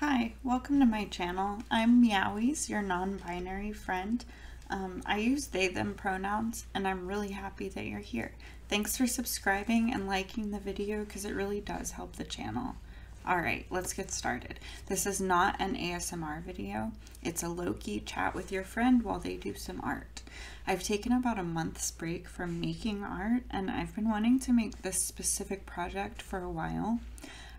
Hi, welcome to my channel. I'm Meowies, your non-binary friend. Um, I use they, them pronouns, and I'm really happy that you're here. Thanks for subscribing and liking the video because it really does help the channel. Alright, let's get started. This is not an ASMR video. It's a low-key chat with your friend while they do some art. I've taken about a month's break from making art, and I've been wanting to make this specific project for a while.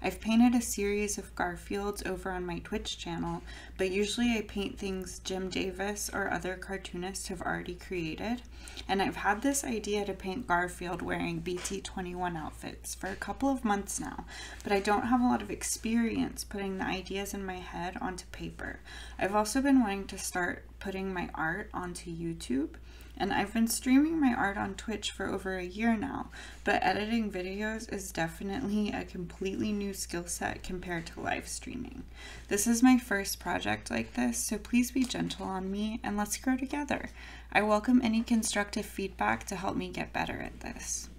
I've painted a series of Garfields over on my Twitch channel, but usually I paint things Jim Davis or other cartoonists have already created. And I've had this idea to paint Garfield wearing BT21 outfits for a couple of months now, but I don't have a lot of experience putting the ideas in my head onto paper. I've also been wanting to start putting my art onto YouTube and I've been streaming my art on Twitch for over a year now, but editing videos is definitely a completely new skill set compared to live streaming. This is my first project like this, so please be gentle on me and let's grow together. I welcome any constructive feedback to help me get better at this.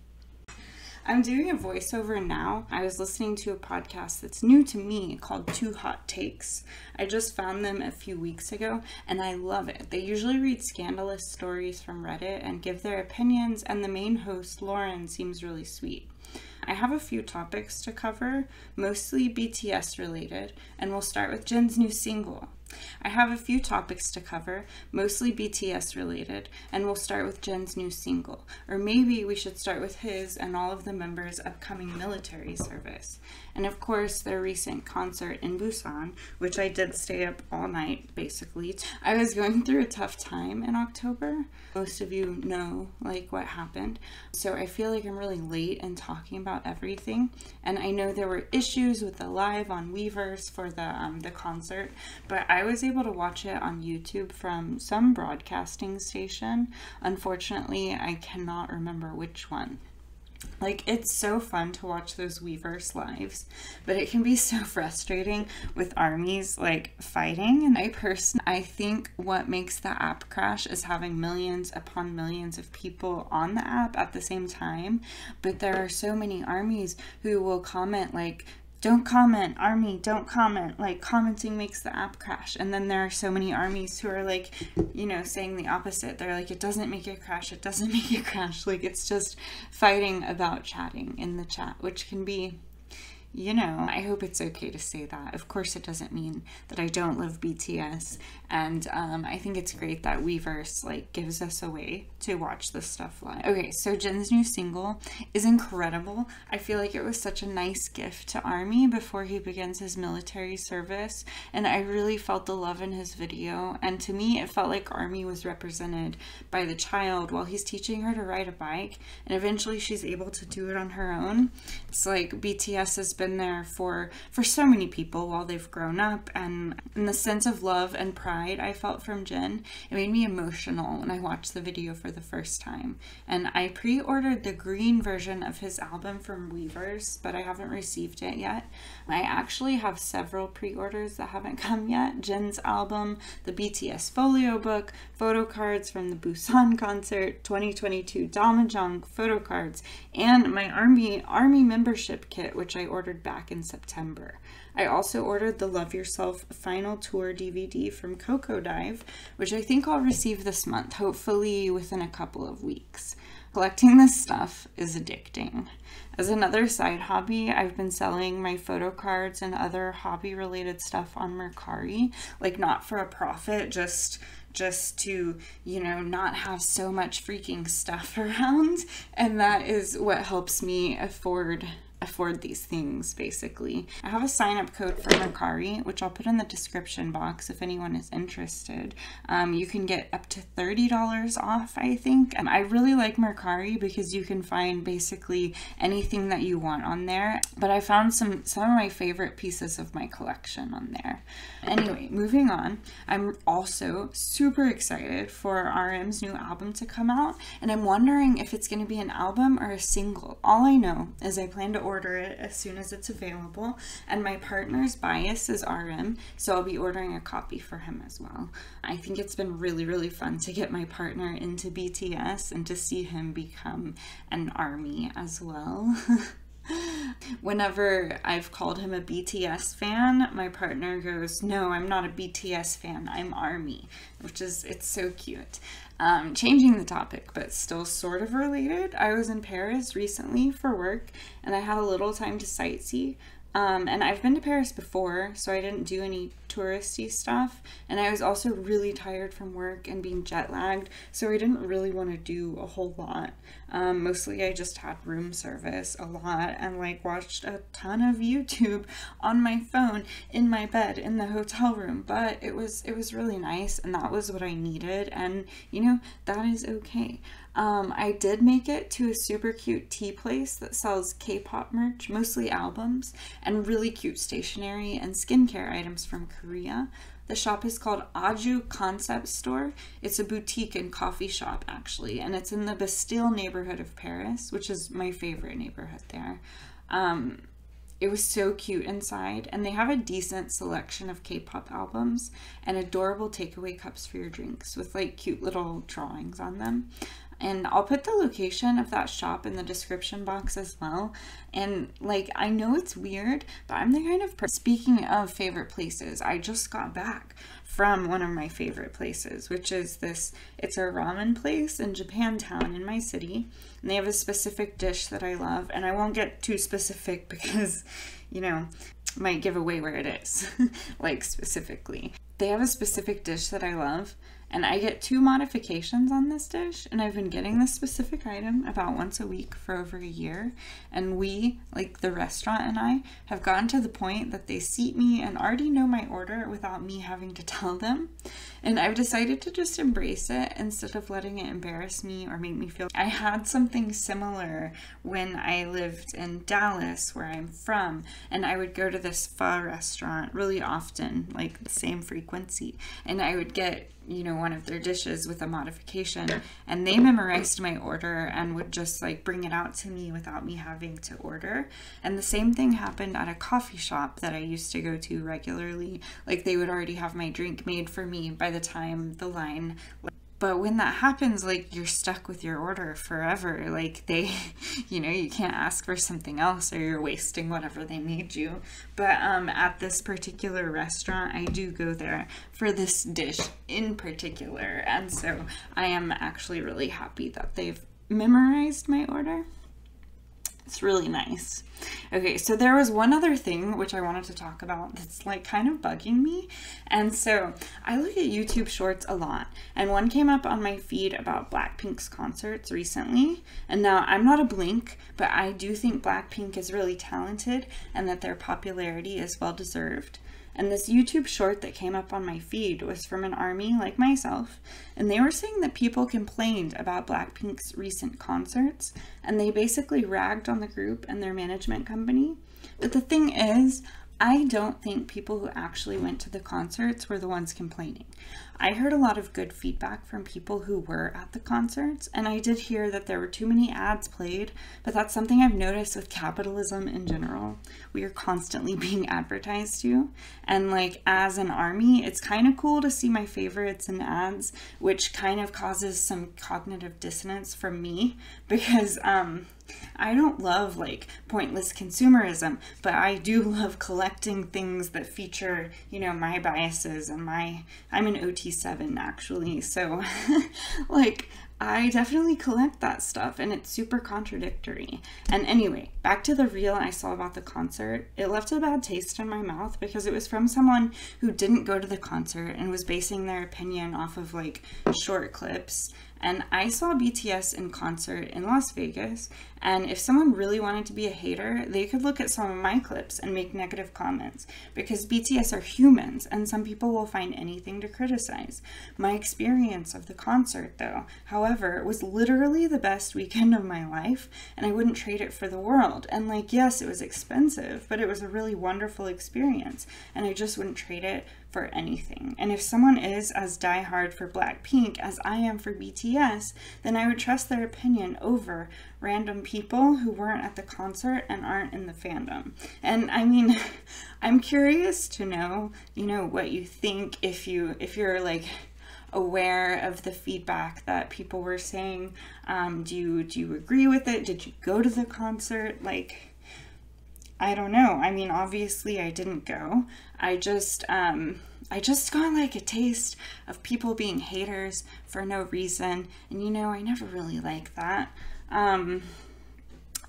I'm doing a voiceover now. I was listening to a podcast that's new to me called Two Hot Takes. I just found them a few weeks ago and I love it. They usually read scandalous stories from Reddit and give their opinions, and the main host, Lauren, seems really sweet. I have a few topics to cover, mostly BTS related, and we'll start with Jin's new single. I have a few topics to cover, mostly BTS related, and we'll start with Jin's new single. Or maybe we should start with his and all of the members' upcoming military service. And of course, their recent concert in Busan, which I did stay up all night basically. I was going through a tough time in October. Most of you know like what happened. So I feel like I'm really late in talking about everything. And I know there were issues with the live on Weverse for the um, the concert, but I was able to watch it on YouTube from some broadcasting station. Unfortunately, I cannot remember which one. Like, it's so fun to watch those Weverse lives, but it can be so frustrating with armies like fighting. And I personally, I think what makes the app crash is having millions upon millions of people on the app at the same time. But there are so many armies who will comment, like, don't comment army don't comment. Like commenting makes the app crash. And then there are so many armies who are like you know saying the opposite. They're like it doesn't make it crash it doesn't make it crash. Like it's just fighting about chatting in the chat which can be you know, I hope it's okay to say that. Of course, it doesn't mean that I don't love BTS, and um, I think it's great that Weverse like gives us a way to watch this stuff live. Okay, so Jin's new single is incredible. I feel like it was such a nice gift to Army before he begins his military service, and I really felt the love in his video. And to me, it felt like Army was represented by the child while he's teaching her to ride a bike, and eventually she's able to do it on her own. It's like BTS has been there for for so many people while they've grown up. And, and the sense of love and pride I felt from Jin it made me emotional when I watched the video for the first time. And I pre-ordered the green version of his album from Weverse, but I haven't received it yet. I actually have several pre-orders that haven't come yet. Jin's album the BTS folio book photo cards from the Busan concert 2022 Dalmajung photo cards and my army army membership kit which I ordered back in September. I also ordered the Love Yourself Final Tour DVD from Coco Dive, which I think I'll receive this month, hopefully within a couple of weeks. Collecting this stuff is addicting. As another side hobby, I've been selling my photo cards and other hobby related stuff on Mercari, like not for a profit, just just to, you know, not have so much freaking stuff around. And that is what helps me afford afford these things basically. I have a sign up code for Mercari, which I'll put in the description box if anyone is interested. Um, you can get up to $30 off, I think. And I really like Mercari because you can find basically anything that you want on there. But I found some, some of my favorite pieces of my collection on there. Anyway, moving on, I'm also super excited for RM's new album to come out. And I'm wondering if it's going to be an album or a single. All I know is I plan to order order it as soon as it's available. And my partner's bias is RM, so I'll be ordering a copy for him as well. I think it's been really, really fun to get my partner into BTS and to see him become an army as well. Whenever I've called him a BTS fan, my partner goes, No, I'm not a BTS fan, I'm ARMY, which is, it's so cute. Um, changing the topic, but still sort of related. I was in Paris recently for work and I had a little time to sightsee. Um, and I've been to Paris before, so I didn't do any touristy stuff. And I was also really tired from work and being jet lagged, so I didn't really want to do a whole lot. Um, mostly I just had room service a lot and like watched a ton of YouTube on my phone in my bed in the hotel room. But it was it was really nice, and that was what I needed. And you know that is okay. Um, I did make it to a super cute tea place that sells K pop merch, mostly albums, and really cute stationery and skincare items from Korea. The shop is called Aju Concept Store. It's a boutique and coffee shop, actually, and it's in the Bastille neighborhood of Paris, which is my favorite neighborhood there. Um, it was so cute inside, and they have a decent selection of K pop albums and adorable takeaway cups for your drinks with like cute little drawings on them and I'll put the location of that shop in the description box as well. And like, I know it's weird, but I'm the kind of person. Speaking of favorite places, I just got back from one of my favorite places, which is this it's a ramen place in Japantown in my city. And they have a specific dish that I love, and I won't get too specific because, you know, might give away where it is, like specifically. They have a specific dish that I love and I get two modifications on this dish, and I've been getting this specific item about once a week for over a year. And we, like the restaurant and I, have gotten to the point that they seat me and already know my order without me having to tell them. And I've decided to just embrace it instead of letting it embarrass me or make me feel. I had something similar when I lived in Dallas, where I'm from, and I would go to this pho restaurant really often, like the same frequency, and I would get you know one of their dishes with a modification. And they memorized my order and would just like bring it out to me without me having to order. And the same thing happened at a coffee shop that i used to go to regularly. Like they would already have my drink made for me by the time the line but when that happens like you're stuck with your order forever. Like they you know you can't ask for something else or you're wasting whatever they made you. But um, at this particular restaurant i do go there for this dish in particular. And so i am actually really happy that they've memorized my order it's really nice. Okay, so there was one other thing which I wanted to talk about that's like kind of bugging me. And so I look at YouTube shorts a lot, and one came up on my feed about Blackpink's concerts recently. And now I'm not a Blink, but I do think Blackpink is really talented and that their popularity is well deserved. And this YouTube short that came up on my feed was from an army like myself, and they were saying that people complained about Blackpink's recent concerts, and they basically ragged on the group and their management company. But the thing is, I don't think people who actually went to the concerts were the ones complaining. I heard a lot of good feedback from people who were at the concerts, and I did hear that there were too many ads played, but that's something I've noticed with capitalism in general. We are constantly being advertised to, and like as an army, it's kind of cool to see my favorites in ads, which kind of causes some cognitive dissonance for me because um I don't love like pointless consumerism, but I do love collecting things that feature, you know, my biases and my I'm an OT7 actually. So like I definitely collect that stuff and it's super contradictory. And anyway, back to the reel I saw about the concert. It left a bad taste in my mouth because it was from someone who didn't go to the concert and was basing their opinion off of like short clips and I saw BTS in concert in Las Vegas. And if someone really wanted to be a hater, they could look at some of my clips and make negative comments because BTS are humans and some people will find anything to criticize. My experience of the concert, though, however, was literally the best weekend of my life and I wouldn't trade it for the world. And, like, yes, it was expensive, but it was a really wonderful experience and I just wouldn't trade it for anything. And if someone is as diehard for Blackpink as I am for BTS, then I would trust their opinion over random people who weren't at the concert and aren't in the fandom. And I mean, I'm curious to know, you know, what you think if you if you're like aware of the feedback that people were saying. Um, do you do you agree with it? Did you go to the concert? Like I don't know. I mean, obviously I didn't go. I just um I just got like a taste of people being haters for no reason. And you know, I never really like that. Um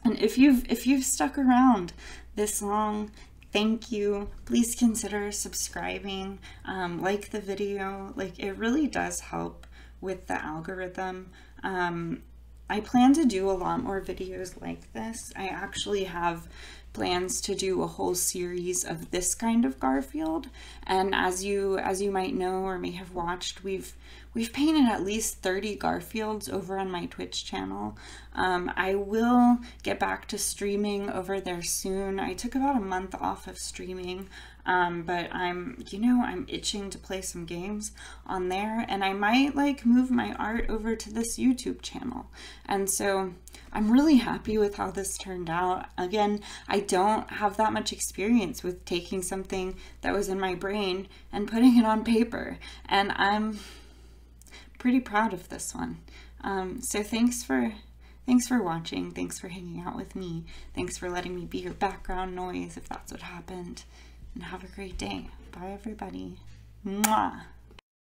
and if you've if you've stuck around this long, thank you. Please consider subscribing, um, like the video. Like it really does help with the algorithm. Um, I plan to do a lot more videos like this. I actually have plans to do a whole series of this kind of Garfield. And as you as you might know or may have watched, we've we've painted at least 30 Garfields over on my Twitch channel. Um, I will get back to streaming over there soon. I took about a month off of streaming. Um, but I'm, you know, I'm itching to play some games on there and I might like move my art over to this YouTube channel. And so I'm really happy with how this turned out. Again, I don't have that much experience with taking something that was in my brain and putting it on paper. And I'm pretty proud of this one. Um, so thanks for Thanks for watching. Thanks for hanging out with me. Thanks for letting me be your background noise if that's what happened and have a great day. Bye, everybody. Mwah.